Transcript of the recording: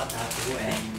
tá, tá after é.